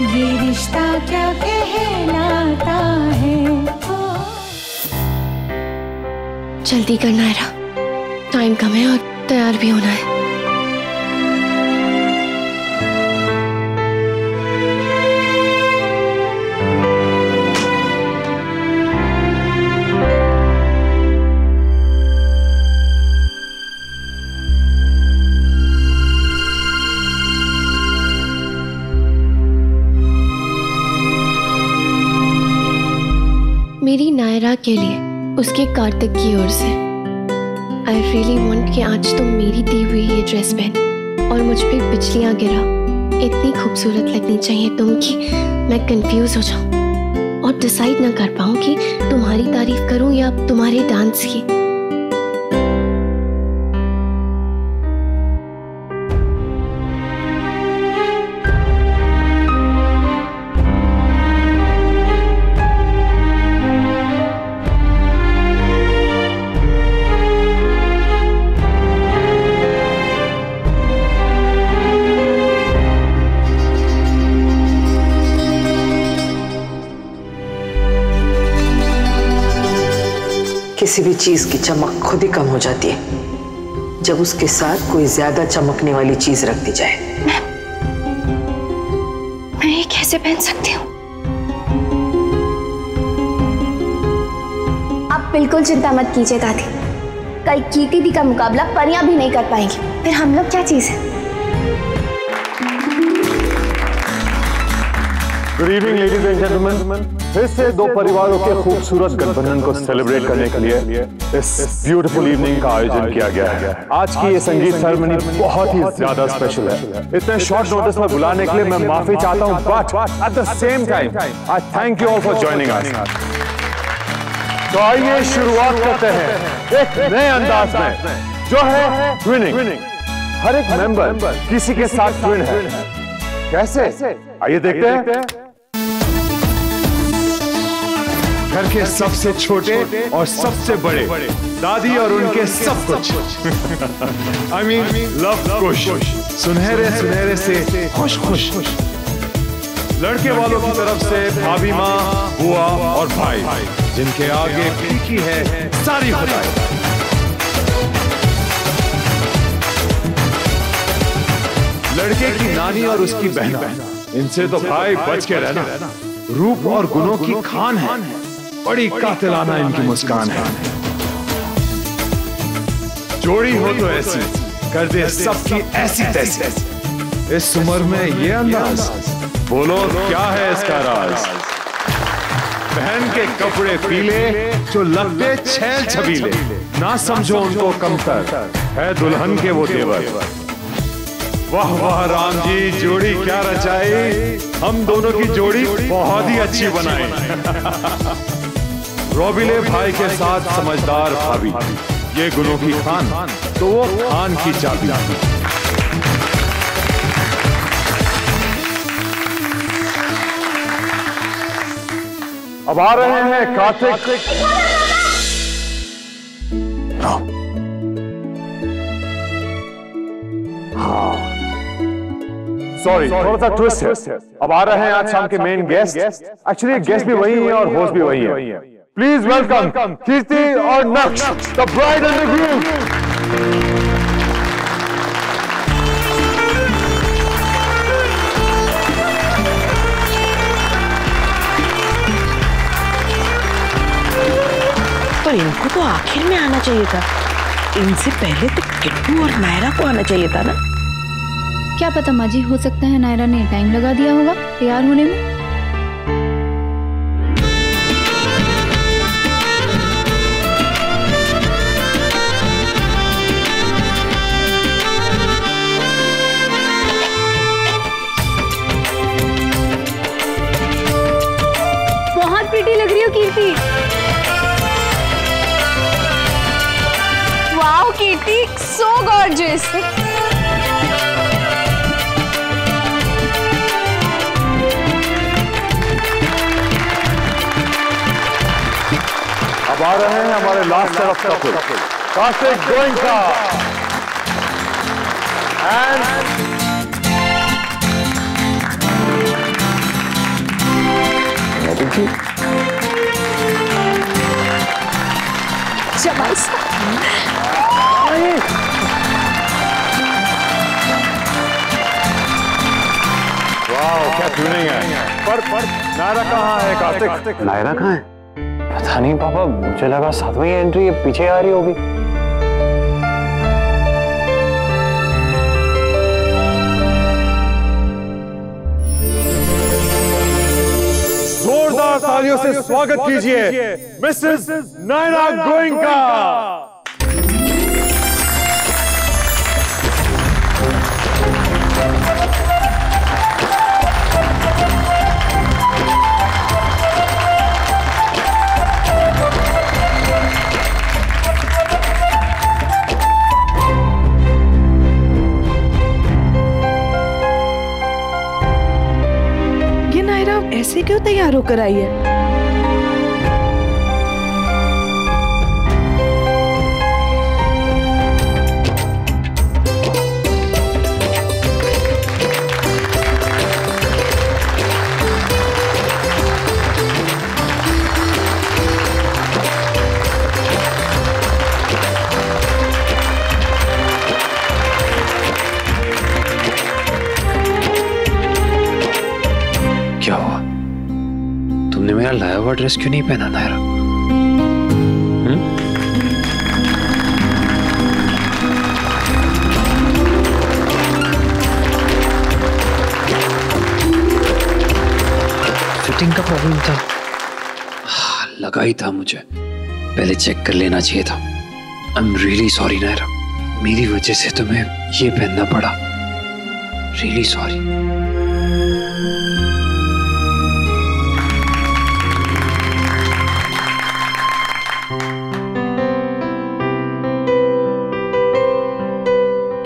ये रिश्ता क्या कहलाता है? जल्दी करना है टाइम कम है और तैयार भी होना है। नायरा के लिए उसके कार्तिक की ओर से। आई रियली वॉन्ट कि आज तुम मेरी दी हुई ये ड्रेस पहन और मुझ पर बिजलियाँ गिरा। इतनी खूबसूरत लगनी चाहिए तुम कि मैं कंफ्यूज हो जाऊँ। और डिसाइड ना कर पाऊँ कि तुम्हारी तारीफ़ करूँ या तुम्हारे डांस की। किसी भी चीज़ की चमक खुद ही कम हो जाती है जब उसके साथ कोई ज़्यादा चमकने वाली चीज़ रख दी जाए। मैं ये कैसे पहन सकती हूँ? आप बिल्कुल चिंता मत कीजिए दादी। कल कीर्ति दी का मुकाबला परियाँ भी नहीं कर पाएँगी। फिर हम लोग क्या चीज़ है? Good evening ladies and gentleman फिर से दो परिवारों के खूबसूरत गठबंधन को सेलिब्रेट करने के लिए इस ब्यूटीफुल इवनिंग का आयोजन किया गया है। आज की ये संगीत सेरेमनी बहुत ही ज़्यादा स्पेशल है। इतने शॉर्ट नोटिस में बुलाने के लिए मैं माफ़ी चाहता हूँ but at the same time I thank you all for joining us तो आइए शुरुआत करते हैं। एक नए अंदाज में जो है ट्विनिंग हर एक मेंबर किसी के साथ ट्विन है। कैसे आइए देखते हैं। घर के सबसे छोटे और सबसे बड़े, दादी और उनके सब कुछ। आई मीन लव खुश सुनहरे सुनहरे से खुश खुश। लड़के वालों की तरफ़ से भाभी माँ, बुआ और भाई, जिनके आगे फीकी है, सारी खुदाई। लड़के की नानी और उसकी बहना। इनसे तो भाई बच के रहना। रूप और गुणों की खान है। बड़ी कातिलाना इनकी मुस्कान है। जोड़ी हो तो ऐसी कर दे सबकी ऐसी तैसी। इस उम्र में ये अंदाज। बोलो क्या है इसका राज? बहन के कपड़े पीले जो लगते छैल छबीले। ना समझो उनको कमतर। है दुल्हन के वो देवर। वाह वाह राम जी जोड़ी क्या रचाई। हम दोनों की जोड़ी बहुत ही अच्छी बनाई। रोबिले भाई के साथ समझदार भाभी। ये गुणों की खान तो वो खान की चाबी। अब आ रहे हैं कार्तिक हाँ। सॉरी थोड़ा सा ट्विस्ट है। अब आ रहे हैं आज शाम के मेन गेस्ट एक्चुअली गेस्ट भी वही है और होस्ट भी वही है। प्लीज़ वेलकम कीर्ति और Naksh the bride and the groom पर इनको तो आखिर में आना चाहिए था। इनसे पहले तो किट्टू और नायरा को आना चाहिए था ना। क्या पता माजी हो सकता है नायरा ने टाइम लगा दिया होगा तैयार होने में? रही हो कीर्ति? वाओ कीर्ति सो गॉर्जियस अब आ रहे हैं हमारे लास्ट तरफ़ couple Kartik Goenka and you जमाई वाह क्या ट्यूनिंग है? पर पर नायरा कहाँ है कार्तिक? नायरा कहाँ है? पता नहीं पापा मुझे लगा सातवीं एंट्री ये पीछे आ रही होगी। तालियों से स्वागत कीजिए। मिसेस नायरा गोइंका क्यों तैयार होकर आई है? ड्रेस क्यों नहीं पहना नायरा हम्म? फिटिंग का प्रॉब्लम था। हाँ, लगा ही था मुझे। पहले चेक कर लेना चाहिए था। I am really sorry Naira. मेरी वजह से तुम्हें ये पहनना पड़ा। रियली सॉरी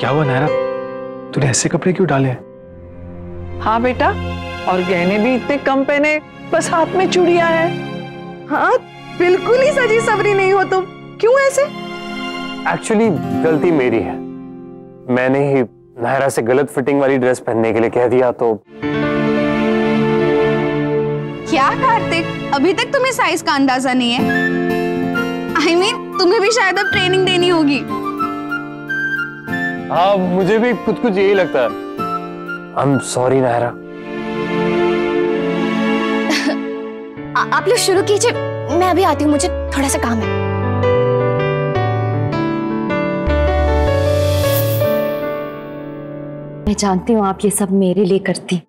क्या हुआ नायरा तूने ऐसे कपड़े क्यों डाले हैं? हाँ बेटा और गहने भी इतने कम पहने बस हाथ में चूड़ियाँ हैं। हाँ बिल्कुल ही सजी सबरी नहीं हो तुम। क्यों ऐसे? एक्चुअली गलती मेरी है। मैंने ही नायरा से गलत फिटिंग वाली ड्रेस पहनने के लिए कह दिया तो क्या कार्तिक? अभी तक तुम्हें साइज़ का अंदाज़ा नहीं है। आई I मीन mean, तुम्हें भी शायद अब ट्रेनिंग देनी होगी। हाँ मुझे भी कुछ कुछ यही लगता है। आई एम सॉरी नायरा आ, आप लोग शुरू कीजिए। मैं अभी आती हूँ मुझे थोड़ा सा काम है। मैं जानती हूँ आप ये सब मेरे लिए करती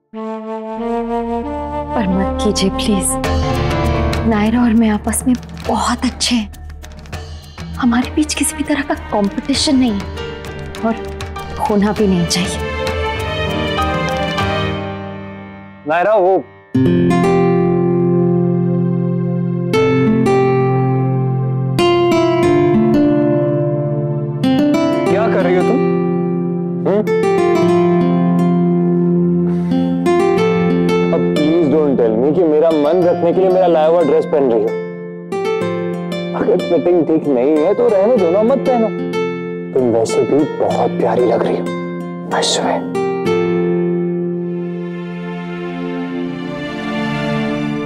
पर मत कीजिए प्लीज़ नायरा और मैं आपस में बहुत अच्छे हैं। हमारे बीच किसी भी तरह का कंपटीशन नहीं है। और होना भी नहीं चाहिए। नायरा, वो क्या कर रही हो तुम? हम्म? अब प्लीज़ डोंट टेल मी कि मेरा मन रखने के लिए मेरा लाया हुआ ड्रेस पहन रही हो। अगर फिटिंग ठीक नहीं है तो रहने दो, ना मत पहनो। तुम वैसे भी बहुत प्यारी लग रही हो बस वे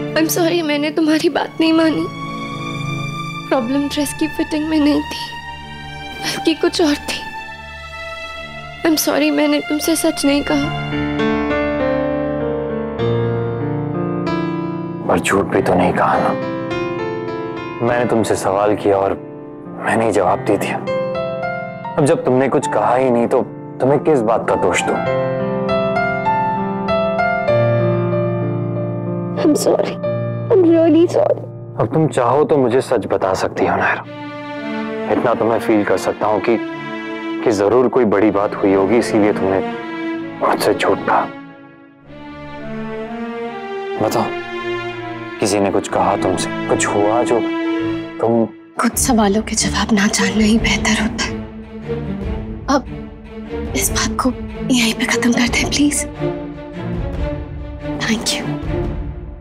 आई एम सॉरी मैंने तुम्हारी बात नहीं मानी। प्रॉब्लम ड्रेस की फिटिंग में नहीं थी बल्कि कुछ और थी। आई एम सॉरी मैंने तुमसे सच नहीं कहा। पर झूठ भी तो नहीं कहा ना। मैंने तुमसे सवाल किया और मैंने ही जवाब दे दिया। अब जब तुमने कुछ कहा ही नहीं तो तुम्हें किस बात का दोष दूँ? I'm sorry. I'm really sorry. अब तुम चाहो तो मुझे सच बता सकती हो नायरा इतना तो मैं फील कर सकता हूँ कि कि ज़रूर कोई बड़ी बात हुई होगी इसीलिए तुमने मुझसे झूठ कहा बताओ किसी ने कुछ कहा तुमसे कुछ हुआ जो तुम कुछ सवालों के जवाब ना जानना ही बेहतर होता है अब इस बात को यहीं पे खत्म करते हैं प्लीज़ थैंक यू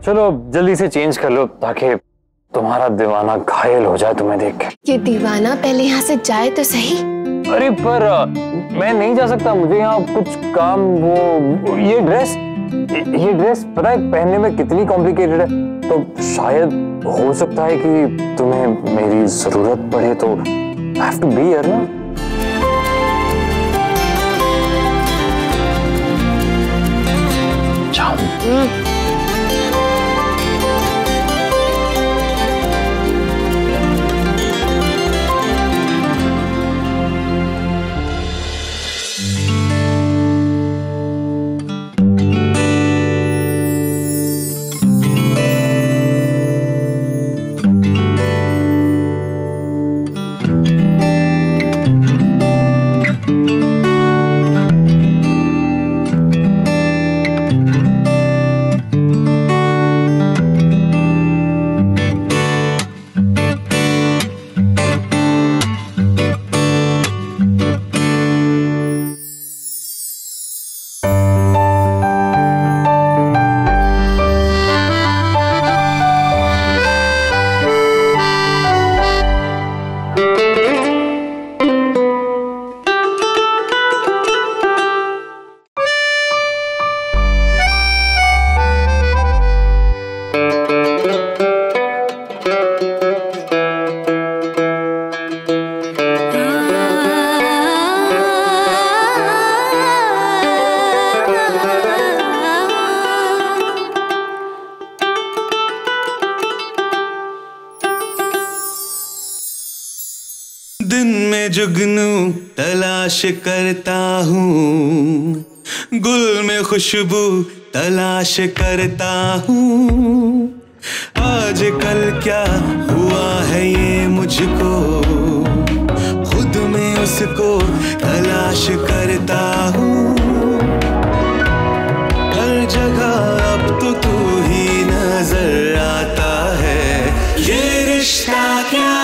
चलो जल्दी से चेंज कर लो ताकि तुम्हारा दीवाना घायल हो जाए तुम्हें देख के। ये दीवाना पहले यहाँ से जाए तो सही? अरे पर मैं नहीं जा सकता। मुझे यहाँ कुछ काम वो ये ड्रेस ये ड्रेस पता है पहनने में कितनी कॉम्प्लिकेटेड है? तो शायद हो सकता है कि तुम्हें मेरी ज़रूरत पड़े तो I have to be here ना। दिन तलाश करता हूँ। गुल में खुशबू तलाश करता हूँ। आज कल क्या हुआ है ये मुझको? खुद में उसको तलाश करता हूँ। हर जगह अब तो तू ही नज़र आता है। ये रिश्ता क्या